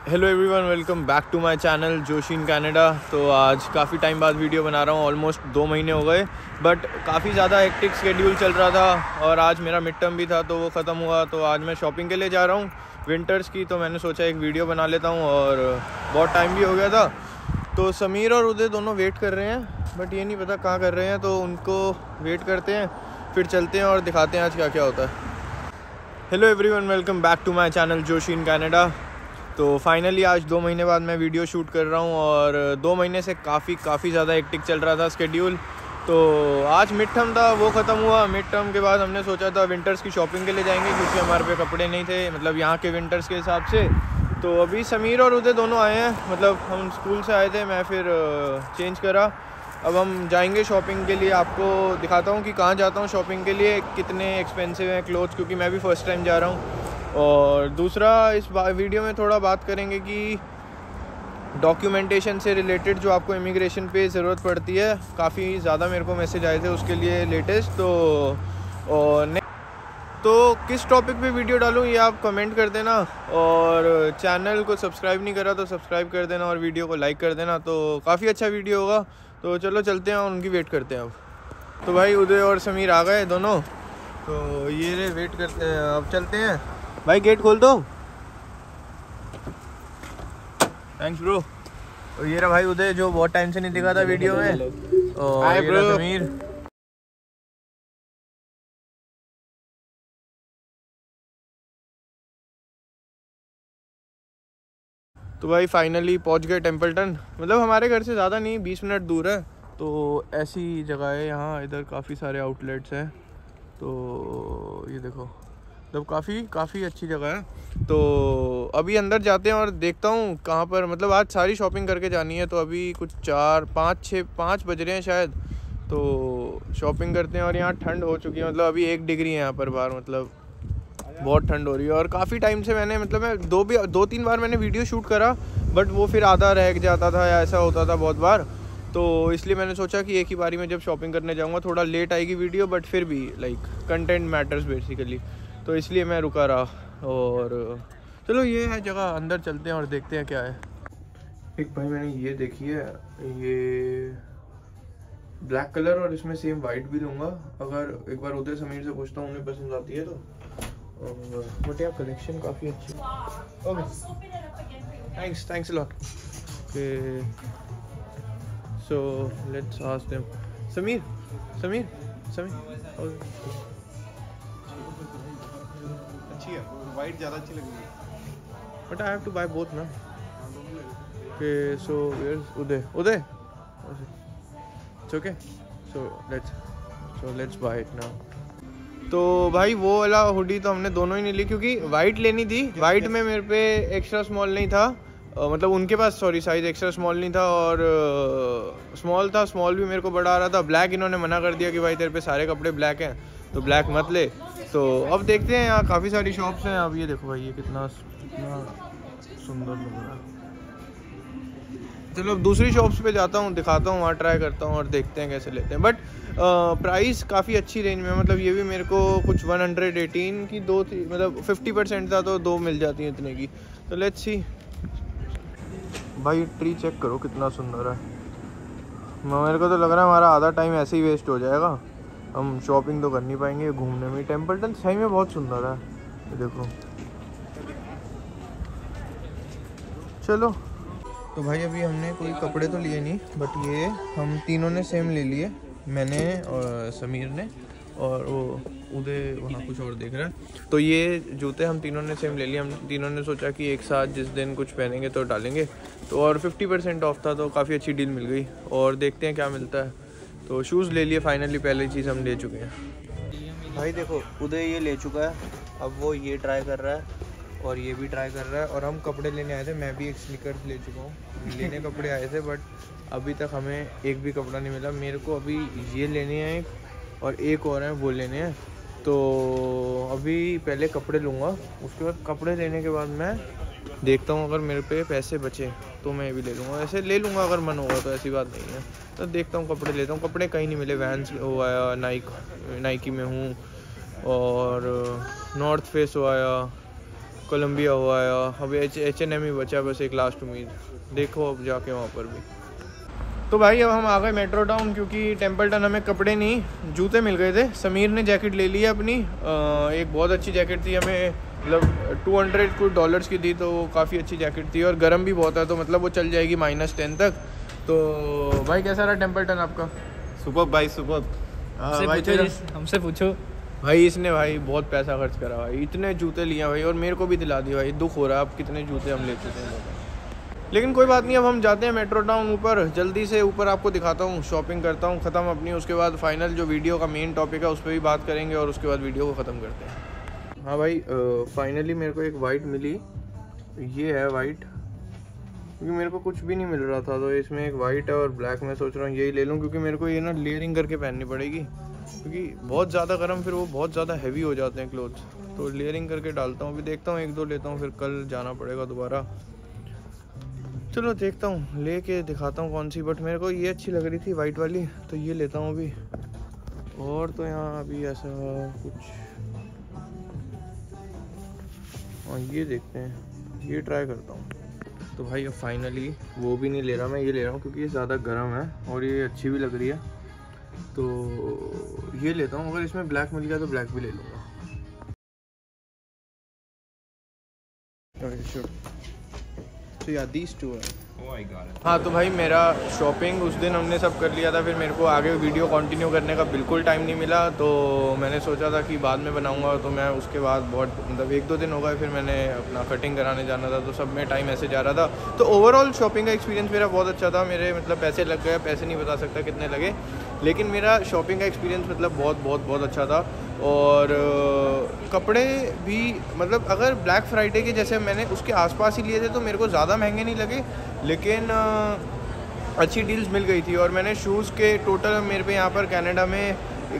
Hello everyone welcome back to my channel Joshi in Canada तो आज काफ़ी time बाद वीडियो बना रहा हूँ ऑलमोस्ट दो महीने हो गए बट काफ़ी ज़्यादा एक्टिक स्केड्यूल चल रहा था और आज मेरा मिड टर्म भी था तो वो ख़त्म हुआ। तो आज मैं शॉपिंग के लिए जा रहा हूँ विंटर्स की तो मैंने सोचा एक वीडियो बना लेता हूँ और बहुत टाइम भी हो गया था। तो समीर और उदय दोनों वेट कर रहे हैं बट ये नहीं पता कहाँ कर रहे हैं तो उनको वेट करते हैं, फिर चलते हैं और दिखाते हैं आज क्या क्या होता है। Hello everyone welcome back to my channel Joshi in Canada तो फाइनली आज दो महीने बाद मैं वीडियो शूट कर रहा हूँ और दो महीने से काफ़ी काफ़ी ज़्यादा एक्टिक चल रहा था स्केड्यूल तो आज मिड टर्म था, वो ख़त्म हुआ। मिड टर्म के बाद हमने सोचा था विंटर्स की शॉपिंग के लिए जाएँगे क्योंकि हमारे पे कपड़े नहीं थे मतलब यहाँ के विंटर्स के हिसाब से। तो अभी समीर और उदय दोनों आए हैं मतलब हम स्कूल से आए थे, मैं फिर चेंज करा। अब हम जाएँगे शॉपिंग के लिए। आपको दिखाता हूँ कि कहाँ जाता हूँ शॉपिंग के लिए, कितने एक्सपेंसिव हैं क्लोथ्स क्योंकि मैं भी फ़र्स्ट टाइम जा रहा हूँ। और दूसरा इस वीडियो में थोड़ा बात करेंगे कि डॉक्यूमेंटेशन से रिलेटेड जो आपको इमिग्रेशन पे ज़रूरत पड़ती है, काफ़ी ज़्यादा मेरे को मैसेज आए थे उसके लिए लेटेस्ट तो और तो किस टॉपिक पे वीडियो डालूँ ये आप कमेंट कर देना, और चैनल को सब्सक्राइब नहीं करा तो सब्सक्राइब कर देना और वीडियो को लाइक कर देना तो काफ़ी अच्छा वीडियो होगा। तो चलो चलते हैं, उनकी वेट करते हैं अब। तो भाई उदय और समीर आ गए दोनों तो ये वेट करते हैं, अब चलते हैं। भाई गेट खोल दो। थैंक्स ब्रो तो ये रहा भाई उदय जो बहुत टाइम से नहीं दिखा था वीडियो में। और ये रहा समीर। तो भाई फाइनली पहुँच गए टेम्पल्टन मतलब हमारे घर से ज़्यादा नहीं बीस मिनट दूर है। तो ऐसी जगह है यहाँ इधर काफ़ी सारे आउटलेट्स हैं। तो ये देखो। मतलब काफ़ी काफ़ी अच्छी जगह है। तो अभी अंदर जाते हैं और देखता हूँ कहाँ पर मतलब आज सारी शॉपिंग करके जानी है तो अभी कुछ चार, पाँच, छः, पाँच बज रहे हैं शायद। तो शॉपिंग करते हैं और यहाँ ठंड हो चुकी है मतलब अभी एक डिग्री है यहाँ पर बाहर मतलब बहुत ठंड हो रही है। और काफ़ी टाइम से मैंने मतलब मैं दो भी, दो तीन बार मैंने वीडियो शूट करा बट वो फिर आधा रह जाता था या ऐसा होता था बहुत बार। तो इसलिए मैंने सोचा कि एक ही बारी में जब शॉपिंग करने जाऊँगा, थोड़ा लेट आएगी वीडियो बट फिर भी लाइक कंटेंट मैटर्स बेसिकली तो इसलिए मैं रुका रहा और, चलो ये है जगह, अंदर चलते हैं और देखते हैं क्या है। एक भाई, मैंने ये देखी है, ये ब्लैक कलर और इसमें सेम वाइट भी लूँगा अगर एक बार उदय समीर से पूछता हूँ, उन्हें पसंद आती है तो। बट यार कलेक्शन काफ़ी अच्छी okay thanks thanks lot okay so let's ask them Sameer Sameer Sameer okay अच्छी है वाइट ज़्यादा अच्छी लगी but I have to buy both ना। Okay so where's Uday Uday it's okay so let's so let's buy it now तो भाई वो वाला हुडी तो हमने दोनों ही नहीं ली क्योंकि वाइट लेनी थी। वाइट में मेरे पे एक्स्ट्रा स्मॉल नहीं था। Uh, मतलब उनके पास सॉरी साइज़ एक्स्ट्रा स्मॉल नहीं था और स्मॉल uh, था स्मॉल भी मेरे को बड़ा आ रहा था। ब्लैक इन्होंने मना कर दिया कि भाई तेरे पे सारे कपड़े ब्लैक हैं तो ब्लैक मत ले। तो अब देखते हैं यहाँ काफ़ी सारी शॉप्स हैं। अब ये देखो भाई, ये कितना कितना सुंदर लग रहा है। चलो, अब दूसरी शॉप्स पे जाता हूँ, दिखाता हूँ, वहाँ ट्राई करता हूँ और देखते हैं कैसे लेते हैं। बट प्राइस काफ़ी अच्छी रेंज में मतलब ये भी मेरे को कुछ 118 की दो थी मतलब 50 परसेंट था तो दो मिल जाती हैं इतने की। तो लेट्स सी भाई ट्री चेक करो कितना सुंदर है। मेरे को तो लग रहा है हमारा आधा टाइम ऐसे ही वेस्ट हो जाएगा। हम शॉपिंग तो कर नहीं पाएँगे, घूमने में टेंपल टेम्पल्टन सही में बहुत सुंदर है। ये देखो। चलो। तो भाई अभी हमने कोई कपड़े तो लिए नहीं बट ये हम तीनों ने सेम ले लिए। मैंने और समीर ने, और वो उदय वहाँ कुछ और देख रहा है। तो ये जूते हम तीनों ने सेम ले लिए। हम तीनों ने सोचा कि एक साथ जिस दिन कुछ पहनेंगे तो डालेंगे। तो और 50 परसेंट ऑफ़ था तो काफ़ी अच्छी डील मिल गई। और देखते हैं क्या मिलता है। तो शूज़ ले लिए फाइनली पहले चीज़ हम ले चुके हैं। भाई देखो, उदय ये ले चुका है, अब वो ये ट्राई कर रहा है और ये भी ट्राई कर रहा है और हम कपड़े लेने आए थे, मैं भी एक स्निकर्स ले चुका हूँ। लेने कपड़े आए थे बट अभी तक हमें एक भी कपड़ा नहीं मिला। मेरे को अभी ये लेने हैं और एक और हैं, वो लेने हैं। तो अभी पहले कपड़े लूँगा, उसके बाद कपड़े लेने के बाद मैं देखता हूँ अगर मेरे पे पैसे बचे तो मैं भी ले लूँगा। ऐसे ले लूँगा अगर मन होगा तो ऐसी बात नहीं है। तो देखता हूँ, कपड़े लेता हूँ। कपड़े कहीं नहीं मिले। वैंस हो आया नाइक नाइकी में हूँ। और नॉर्थ फेस हो आया कोलंबिया हो आया। अब एच एच एन एम ही बचा, बस एक लास्ट उम्मीद। देखो अब जाके वहाँ पर भी। तो भाई, अब हम आ गए मेट्रो टाउन क्योंकि टेंपल टाउन हमें कपड़े नहीं, जूते मिल गए थे। समीर ने जैकेट ले ली है अपनी। एक बहुत अच्छी जैकेट थी हमें। मतलब टू हंड्रेड कुछ डॉलर्स की थी तो वो काफ़ी अच्छी जैकेट थी और गर्म भी बहुत है तो मतलब वो चल जाएगी माइनस टेन तक। तो भाई कैसा रहा टेंपल टन आपका? सुबह भाई सुबह। हाँ भाई हमसे पूछो। भाई इसने भाई बहुत पैसा खर्च करा भाई। इतने जूते लिए भाई और मेरे को भी दिला दिया भाई। दुख हो रहा है अब कितने जूते हम लेते थे लेकिन कोई बात नहीं अब हम जाते हैं मेट्रो टाउन ऊपर। जल्दी से ऊपर आपको दिखाता हूँ शॉपिंग करता हूँ ख़त्म अपनी। उसके बाद फाइनल जो वीडियो का मेन टॉपिक है उस पर भी बात करेंगे और उसके बाद वीडियो को ख़त्म करते हैं। हाँ भाई फाइनली मेरे को एक वाइट मिली। ये है वाइट क्योंकि मेरे को कुछ भी नहीं मिल रहा था तो इसमें एक वाइट है और ब्लैक मैं सोच रहा हूँ यही ले लूँ, क्योंकि मेरे को ये ना लेयरिंग करके पहननी पड़ेगी। क्योंकि बहुत ज़्यादा गर्म, फिर वो बहुत ज़्यादा हैवी हो जाते हैं क्लोथ्स तो लेयरिंग करके डालता हूँ, अभी देखता हूँ, एक दो लेता हूँ, फिर कल जाना पड़ेगा दोबारा। चलो देखता हूँ, लेके दिखाता हूँ कौन सी बट मेरे को ये अच्छी लग रही थी वाइट वाली तो ये लेता हूँ अभी। और तो यहाँ अभी ऐसा कुछ हाँ ये देखते हैं। ये ट्राई करता हूँ। तो भाई अब फाइनली वो भी नहीं ले रहा मैं ये ले रहा हूँ क्योंकि ये ज़्यादा गर्म है और ये अच्छी भी लग रही है। तो ये लेता हूँ अगर इसमें ब्लैक मिल गया तो ब्लैक भी ले लूँगा। तो yeah, दीज टू है हाँ तो भाई मेरा शॉपिंग उस दिन हमने सब कर लिया था, फिर मेरे को आगे वीडियो कंटिन्यू करने का बिल्कुल टाइम नहीं मिला तो मैंने सोचा था कि बाद में बनाऊँगा तो मैं उसके बाद बहुत मतलब एक दो दिन हो गए, फिर मैंने अपना कटिंग कराने जाना था तो सब में टाइम ऐसे जा रहा था। तो ओवरऑल शॉपिंग का एक्सपीरियंस मेरा बहुत अच्छा था, मेरे मतलब पैसे लग गए, पैसे नहीं बता सकता कितने लगे, लेकिन मेरा शॉपिंग का एक्सपीरियंस मतलब बहुत बहुत बहुत अच्छा था। और कपड़े भी मतलब अगर ब्लैक फ्राइडे के जैसे मैंने उसके आसपास ही लिए थे तो मेरे को ज़्यादा महँगे नहीं लगे लेकिन अच्छी डील्स मिल गई थी और मैंने शूज़ के टोटल मेरे पे यहाँ पर कनाडा में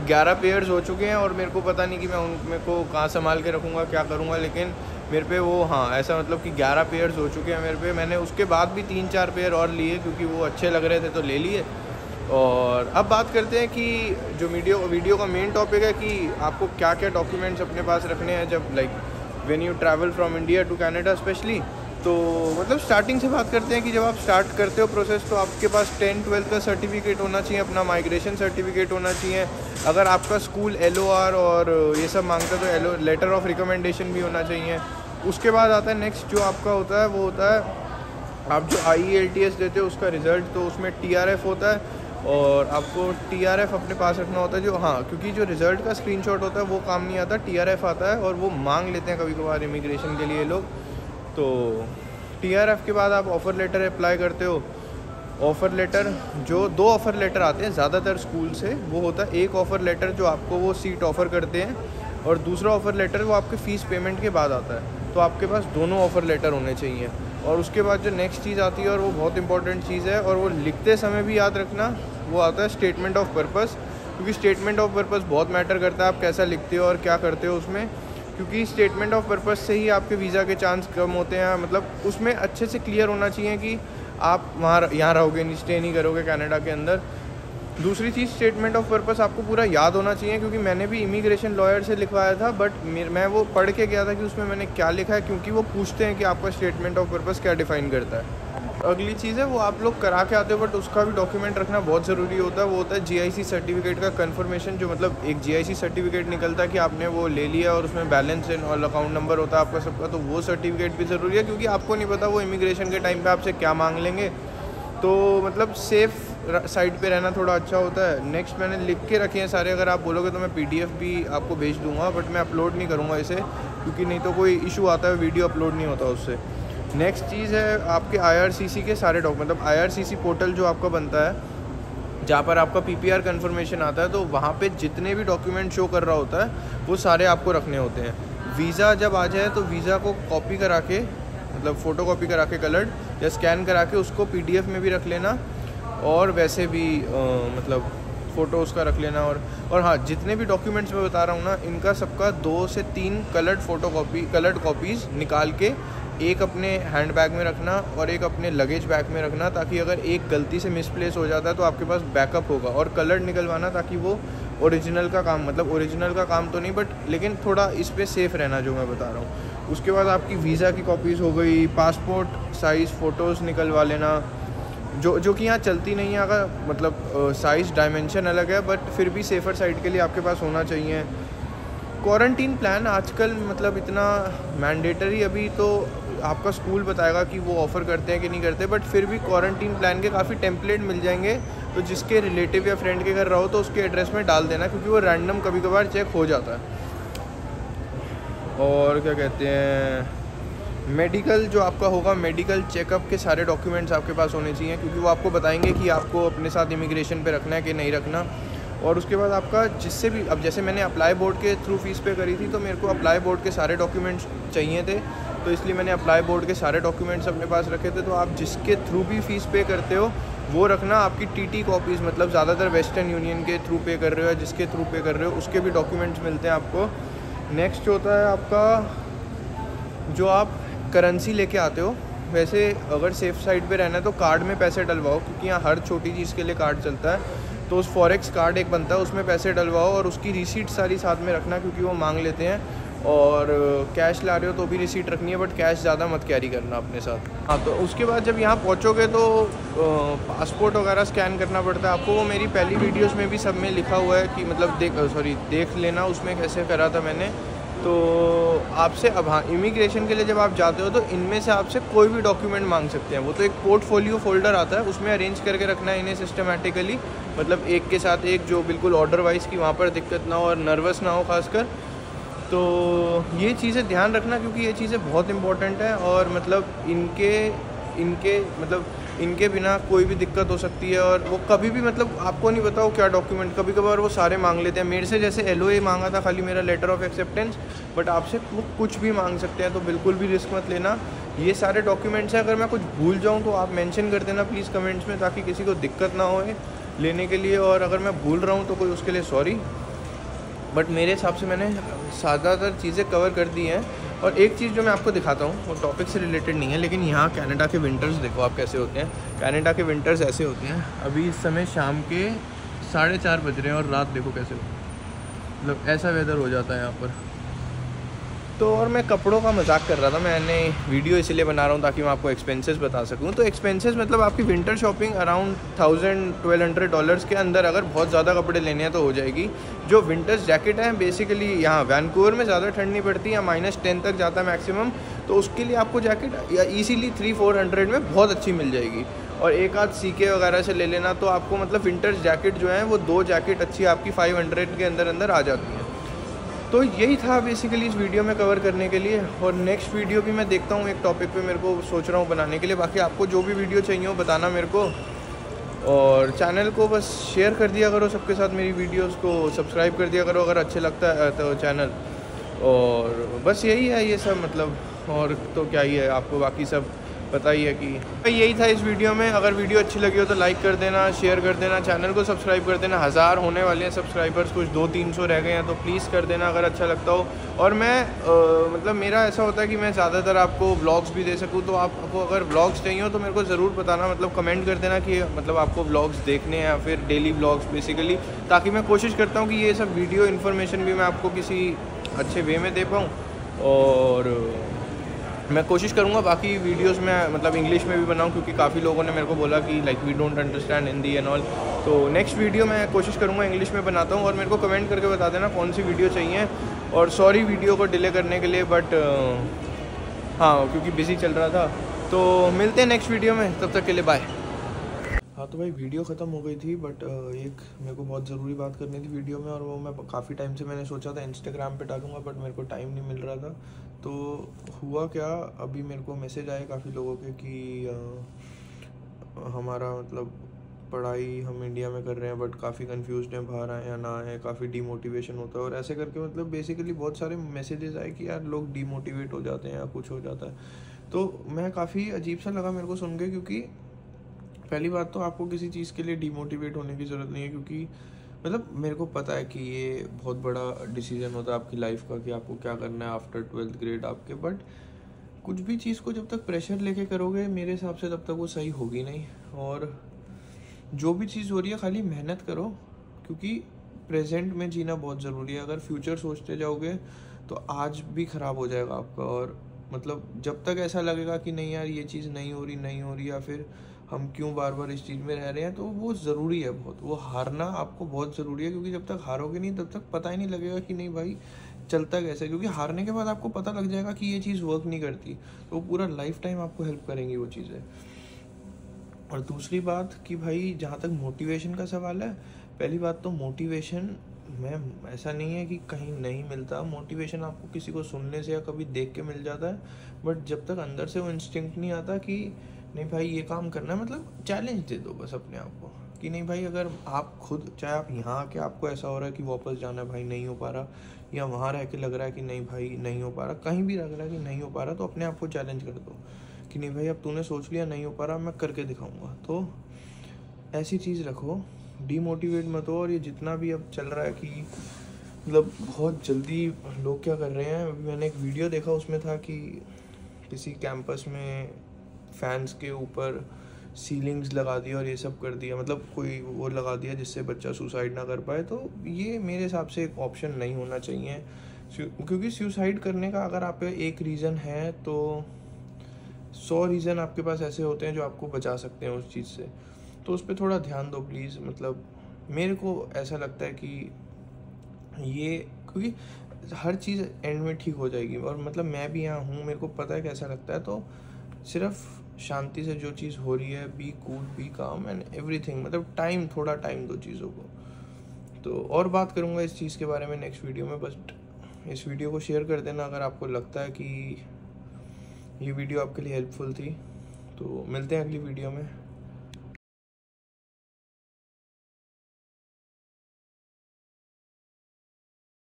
ग्यारह पेयर्स हो चुके हैं और मेरे को पता नहीं कि मैं उन, मेरे को कहाँ संभाल के रखूँगा, क्या करूँगा, लेकिन मेरे पे वो हाँ ऐसा मतलब कि ग्यारह पेयर्स हो चुके हैं मेरे पे। मैंने उसके बाद भी तीन चार पेयर और लिए क्योंकि वो अच्छे लग रहे थे तो ले लिए। और अब बात करते हैं कि जो वीडियो वीडियो का मेन टॉपिक है कि आपको क्या क्या डॉक्यूमेंट्स अपने पास रखने हैं जब like when you travel from India to Canada specially तो मतलब स्टार्टिंग से बात करते हैं कि जब आप स्टार्ट करते हो प्रोसेस तो आपके पास टेंथ ट्वेल्थ का सर्टिफिकेट होना चाहिए, अपना माइग्रेशन सर्टिफिकेट होना चाहिए। अगर आपका स्कूल एलओआर और ये सब माँगता है तो एलो लेटर ऑफ़ रिकमेंडेशन भी होना चाहिए। उसके बाद आता है नेक्स्ट जो आपका होता है, वो होता है, आप जो आई ई देते हो, उसका रिज़ल्ट तो उसमें टीआरएफ होता है और आपको टीआरएफ अपने पास रखना होता है जो हाँ क्योंकि जो रिज़ल्ट का स्क्रीनशॉट होता है, वो काम नहीं आता टीआरएफ आता है और वो मांग लेते हैं कभी कभार इमिग्रेशन के लिए लोग। तो टीआरएफ के बाद आप ऑफ़र लेटर अप्लाई करते हो। ऑफ़र लेटर जो दो ऑफ़र लेटर आते हैं ज़्यादातर स्कूल से, वो होता है एक ऑफ़र लेटर जो आपको वो सीट ऑफ़र करते हैं और दूसरा ऑफ़र लेटर वो आपके फ़ीस पेमेंट के बाद आता है। तो आपके पास दोनों ऑफ़र लेटर होने चाहिए और उसके बाद जो नेक्स्ट चीज़ आती है और वो बहुत इंपॉर्टेंट चीज़ है और वो लिखते समय भी याद रखना, वो आता है स्टेटमेंट ऑफ़ पर्पज़ क्योंकि स्टेटमेंट ऑफ़ पर्पज़ बहुत मैटर करता है, आप कैसा लिखते हो और क्या करते हो उसमें। क्योंकि स्टेटमेंट ऑफ़ पर्पज़ से ही आपके वीज़ा के चांस कम होते हैं। मतलब उसमें अच्छे से क्लियर होना चाहिए कि आप वहाँ, यहाँ रहोगे नहीं स्टे नहीं करोगे कनाडा के अंदर। दूसरी चीज़ स्टेटमेंट ऑफ़ पर्पस आपको पूरा याद होना चाहिए क्योंकि मैंने भी इमिग्रेशन लॉयर से लिखवाया था बट मैं वो पढ़ के गया था कि उसमें मैंने क्या लिखा है, क्योंकि वो पूछते हैं कि आपका स्टेटमेंट ऑफ़ पर्पस क्या डिफाइन करता है। अगली चीज़ है, वो आप लोग करा के आते हो बट उसका भी डॉक्यूमेंट रखना बहुत ज़रूरी होता है। वो होता है जीआईसी सर्टिफिकेट का कंफर्मेशन जो मतलब एक जीआईसी सर्टिफिकेट निकलता है कि आपने वो ले लिया और उसमें बैलेंस एंड और अकाउंट नंबर होता है आपका सबका तो वो सर्टिफिकेट भी ज़रूरी है, क्योंकि आपको नहीं पता वो इमिग्रेशन के टाइम पर आपसे क्या मांग लेंगे। तो मतलब सेफ़ साइड पे रहना थोड़ा अच्छा होता है। नेक्स्ट मैंने लिख के रखे हैं सारे, अगर आप बोलोगे तो मैं पीडीएफ भी आपको भेज दूँगा बट मैं अपलोड नहीं करूँगा इसे, क्योंकि नहीं तो कोई इशू आता है वीडियो अपलोड नहीं होता उससे। नेक्स्ट चीज़ है आपके आईआरसीसी के सारे डॉक्यूमेंट मतलब IRCC पोर्टल जो आपका बनता है जहाँ पर आपका पी पी कन्फर्मेशन आता है तो वहाँ पर जितने भी डॉक्यूमेंट शो कर रहा होता है वो सारे आपको रखने होते हैं। वीज़ा जब आ जाए तो वीज़ा को कॉपी करा के मतलब फ़ोटो कॉपी करा के कलर्ड या स्कैन करा के उसको पीडीएफ में भी रख लेना और वैसे भी आ, मतलब फ़ोटो उसका रख लेना और और हाँ जितने भी डॉक्यूमेंट्स मैं बता रहा हूँ ना इनका सबका दो से तीन coloured photo copy coloured copies निकाल के एक अपने हैंड बैग में रखना और एक अपने लगेज बैग में रखना ताकि अगर एक गलती से मिसप्लेस हो जाता है तो आपके पास बैकअप होगा और कलर निकलवाना ताकि वो ओरिजिनल का काम मतलब ओरिजिनल का काम तो नहीं बट लेकिन थोड़ा इस पर सेफ़ रहना जो मैं बता रहा हूँ। उसके बाद आपकी वीज़ा की कॉपीज़ हो गई पासपोर्ट साइज़ फ़ोटोज़ निकलवा लेना, जो जो कि यहाँ चलती नहीं है, अगर मतलब साइज़ डायमेंशन अलग है बट फिर भी सेफ़र साइड के लिए आपके पास होना चाहिए। क्वारंटीन प्लान आजकल मतलब इतना मैंडेटरी अभी तो आपका स्कूल बताएगा कि वो ऑफ़र करते हैं कि नहीं करते बट फिर भी क्वारंटीन प्लान के काफ़ी टेम्पलेट मिल जाएँगे। तो जिसके रिलेटिव या फ्रेंड के घर रहो तो उसके एड्रेस में डाल देना, क्योंकि वो रैंडम कभी कभार चेक हो जाता है। और क्या कहते हैं मेडिकल जो आपका होगा मेडिकल चेकअप के सारे डॉक्यूमेंट्स आपके पास होने चाहिए, क्योंकि वो आपको बताएँगे कि आपको अपने साथ इमिग्रेशन पे रखना है कि नहीं रखना। और उसके बाद आपका जिससे भी, अब जैसे मैंने अप्लाई बोर्ड के थ्रू फ़ीस पे करी थी तो मेरे को अप्लाई बोर्ड के सारे डॉक्यूमेंट्स चाहिए थे। तो इसलिए मैंने अप्लाई बोर्ड के सारे डॉक्यूमेंट्स अपने पास रखे थे। तो आप जिसके थ्रू भी फ़ीस पे करते हो, वो रखना आपकी टीटी कॉपीज़ मतलब ज़्यादातर वेस्टर्न यूनियन के थ्रू पे कर रहे हो या जिसके थ्रू पे कर रहे हो, उसके भी डॉक्यूमेंट्स मिलते हैं आपको। नेक्स्ट होता है आपका, जो आप करेंसी लेके आते हो, वैसे अगर सेफ़ साइड पे रहना है तो कार्ड में पैसे डलवाओ, क्योंकि यहाँ हर छोटी चीज़ के लिए कार्ड चलता है। तो उस फॉरेक्स कार्ड एक बनता है, उसमें पैसे डलवाओ और उसकी रिसीट सारी साथ में रखना क्योंकि वो मांग लेते हैं। और कैश ला रहे हो तो भी रिसीट रखनी है बट कैश ज़्यादा मत कैरी करना अपने साथ। हाँ तो उसके बाद जब यहाँ पहुँचोगे तो पासपोर्ट वगैरह स्कैन करना पड़ता है आपको। वो मेरी पहली वीडियोस में भी सब में लिखा हुआ है कि मतलब देख सॉरी देख लेना उसमें कैसे करा था मैंने। तो आपसे अब हाँ इमिग्रेशन के लिए जब आप जाते हो तो इनमें से आपसे कोई भी डॉक्यूमेंट मांग सकते हैं। वो तो एक पोर्टफोलियो फोल्डर आता है, उसमें अरेंज करके रखना है इन्हें सिस्टमेटिकली मतलब एक के साथ एक जो बिल्कुल ऑर्डर वाइज की वहाँ पर दिक्कत ना हो और नर्वस ना हो खासकर। तो ये चीज़ें ध्यान रखना क्योंकि ये चीज़ें बहुत इंपॉर्टेंट हैं और मतलब इनके इनके मतलब इनके बिना कोई भी दिक्कत हो सकती है और वो कभी भी मतलब आपको नहीं बताओ क्या डॉक्यूमेंट कभी कभार वो सारे मांग लेते हैं। मेरे से जैसे एलओए मांगा था खाली मेरा लेटर ऑफ़ एक्सेप्टेंस बट आपसे वो कुछ भी मांग सकते हैं तो बिल्कुल भी रिस्क मत लेना। ये सारे डॉक्यूमेंट्स हैं, अगर मैं कुछ भूल जाऊँ तो आप मैंशन कर देना प्लीज़ कमेंट्स में ताकि किसी को दिक्कत ना हो। लेने के लिए और अगर मैं भूल रहा हूँ तो कोई उसके लिए सॉरी बट मेरे हिसाब से मैंने ज़्यादातर चीज़ें कवर कर दी हैं। और एक चीज़ जो मैं आपको दिखाता हूँ, वो टॉपिक से रिलेटेड नहीं है, लेकिन यहाँ कनाडा के विंटर्स देखो आप कैसे होते हैं। कनाडा के विंटर्स ऐसे होते हैं। अभी इस समय शाम के साढ़े चार बज रहे हैं और रात देखो कैसे मतलब ऐसा वेदर हो जाता है यहाँ पर। तो और मैं कपड़ों का मज़ाक कर रहा था, मैंने वीडियो इसलिए बना रहा हूँ ताकि मैं आपको एक्सपेंसेस बता सकूँ। तो एक्सपेंसेस मतलब आपकी winter shopping around thousand twelve hundred dollars के अंदर अगर बहुत ज़्यादा कपड़े लेने हैं तो हो जाएगी। जो विंटर्स जैकेट हैं बेसिकली यहाँ वैनकूवर में ज़्यादा ठंड नहीं पड़ती या माइनस टेन तक जाता है मैक्सिमम तो उसके लिए आपको जैकेट या ईजीली थ्री फोर हंड्रेड में बहुत अच्छी मिल जाएगी। और एक आध सीके वगैरह से ले लेना तो आपको मतलब विंटर्स जैकेट जो है, वो दो जैकेट अच्छी आपकी फाइव हंड्रेड के अंदर अंदर आ जाती हैं। तो यही था बेसिकली इस वीडियो में कवर करने के लिए। और नेक्स्ट वीडियो भी मैं देखता हूँ, एक टॉपिक पे मेरे को सोच रहा हूँ बनाने के लिए। बाकी आपको जो भी वीडियो चाहिए हो बताना मेरे को। और चैनल को बस शेयर कर दिया करो सबके साथ मेरी वीडियोस को। सब्सक्राइब कर दिया करो अगर अच्छे लगता है तो चैनल और बस यही है ये सब मतलब। और तो क्या ही है, आपको बाकी सब पता ही है कि। भाई यही था इस वीडियो में। अगर वीडियो अच्छी लगी हो तो लाइक कर देना शेयर कर देना चैनल को सब्सक्राइब कर देना। हज़ार होने वाले हैं सब्सक्राइबर्स कुछ दो तीन सौ रह गए हैं तो प्लीज़ कर देना अगर अच्छा लगता हो। और मैं आ, मतलब मेरा ऐसा होता है कि मैं ज़्यादातर आपको ब्लॉग्स भी दे सकूँ तो आपको अगर ब्लॉग्स चाहिए हो तो मेरे को ज़रूर बताना। मतलब कमेंट कर देना कि मतलब आपको ब्लॉग्स देखने हैं या फिर डेली ब्लॉग्स बेसिकली ताकि मैं कोशिश करता हूँ कि ये सब वीडियो इन्फॉर्मेशन भी मैं आपको किसी अच्छे वे में दे पाऊँ। और मैं कोशिश करूँगा बाकी वीडियोस में मतलब इंग्लिश में भी बनाऊँ, क्योंकि काफ़ी लोगों ने मेरे को बोला कि like we don't understand Hindi and all तो नेक्स्ट वीडियो मैं कोशिश करूँगा इंग्लिश में बनाता हूँ और मेरे को कमेंट करके बता देना कौन सी वीडियो चाहिए. और सॉरी वीडियो को डिले करने के लिए बट हाँ क्योंकि बिज़ी चल रहा था. तो मिलते हैं नेक्स्ट वीडियो में. तब तक के लिए बाय हाँ तो भाई वीडियो ख़त्म हो गई थी बट एक मेरे को बहुत ज़रूरी बात करनी थी वीडियो में और वो मैं काफ़ी टाइम से मैंने सोचा था इंस्टाग्राम पे डालूँगा बट मेरे को टाइम नहीं मिल रहा था. तो हुआ क्या? अभी मेरे को मैसेज आए काफ़ी लोगों के कि आ, हमारा मतलब पढ़ाई हम इंडिया में कर रहे हैं बट काफ़ी कन्फ्यूज़ हैं बाहर आए या ना आए काफ़ी डीमोटिवेशन होता है। और ऐसे करके मतलब बेसिकली बहुत सारे मैसेजेस आए कि यार लोग डीमोटिवेट हो जाते हैं या कुछ हो जाता है। तो मैं काफ़ी अजीब सा लगा मेरे को सुन के क्योंकि पहली बात तो आपको किसी चीज़ के लिए डीमोटिवेट होने की ज़रूरत नहीं है क्योंकि मतलब मेरे को पता है कि ये बहुत बड़ा डिसीज़न होता है आपकी लाइफ का कि आपको क्या करना है आफ्टर ट्वेल्थ ग्रेड आपके बट कुछ भी चीज़ को जब तक प्रेशर लेके करोगे, मेरे हिसाब से तब तक वो सही होगी नहीं। और जो भी चीज़ हो रही है, खाली मेहनत करो, क्योंकि प्रेजेंट में जीना बहुत ज़रूरी है। अगर फ्यूचर सोचते जाओगे तो आज भी ख़राब हो जाएगा आपका। और मतलब जब तक ऐसा लगेगा कि नहीं यार, ये चीज़ नहीं हो रही, नहीं हो रही, या फिर हम क्यों बार बार इस चीज़ में रह रहे हैं? तो वो ज़रूरी है बहुत। वो हारना आपको बहुत ज़रूरी है, क्योंकि जब तक हारोगे नहीं, तब तक पता ही नहीं लगेगा कि नहीं भाई, चलता कैसे क्योंकि हारने के बाद आपको पता लग जाएगा कि ये चीज़ वर्क नहीं करती। तो वो पूरा लाइफ टाइम आपको हेल्प करेंगी वो चीज़ें। और दूसरी बात कि भाई, जहाँ तक मोटिवेशन का सवाल है, पहली बात तो मोटिवेशन मैं ऐसा नहीं है कि कहीं नहीं मिलता। मोटिवेशन आपको किसी को सुनने से या कभी देख के मिल जाता है बट जब तक अंदर से वो इंस्टिंक्ट नहीं आता कि नहीं भाई, ये काम करना है मतलब चैलेंज दे दो बस अपने आप को कि नहीं भाई, अगर आप खुद, चाहे आप यहाँ आके आपको ऐसा हो रहा है कि वापस जाना भाई नहीं हो पा रहा, या वहाँ रह के लग रहा है कि नहीं भाई, नहीं हो पा रहा, कहीं भी लग रहा है कि नहीं हो पा रहा तो अपने आप को चैलेंज कर दो कि नहीं भाई, अब तूने सोच लिया, नहीं हो पा रहा, मैं करके दिखाऊँगा। तो ऐसी चीज़ रखो डीमोटिवेट मत हो, और ये जितना भी अब चल रहा है कि मतलब बहुत जल्दी लोग क्या कर रहे हैं, मैंने एक वीडियो देखा, उसमें था कि किसी कैंपस में फैंस के ऊपर सीलिंग्स लगा दिया और ये सब कर दिया। मतलब कोई वो लगा दिया जिससे बच्चा सुसाइड ना कर पाए। तो ये मेरे हिसाब से एक ऑप्शन नहीं होना चाहिए। क्योंकि सुसाइड करने का अगर आप एक रीज़न है तो सौ रीज़न आपके पास ऐसे होते हैं जो आपको बचा सकते हैं उस चीज़ से। तो उस पर थोड़ा ध्यान दो प्लीज़ मतलब मेरे को ऐसा लगता है कि ये, क्योंकि हर चीज़ एंड में ठीक हो जाएगी। और मतलब मैं भी यहाँ हूँ, मेरे को पता है कैसा लगता है। तो सिर्फ़ शांति से जो चीज़ हो रही है be cool be calm and everything मतलब टाइम थोड़ा टाइम दो चीज़ों को। तो और बात करूँगा इस चीज़ के बारे में नेक्स्ट वीडियो में बट इस वीडियो को शेयर कर देना अगर आपको लगता है कि ये वीडियो आपके लिए हेल्पफुल थी। तो मिलते हैं अगली वीडियो में।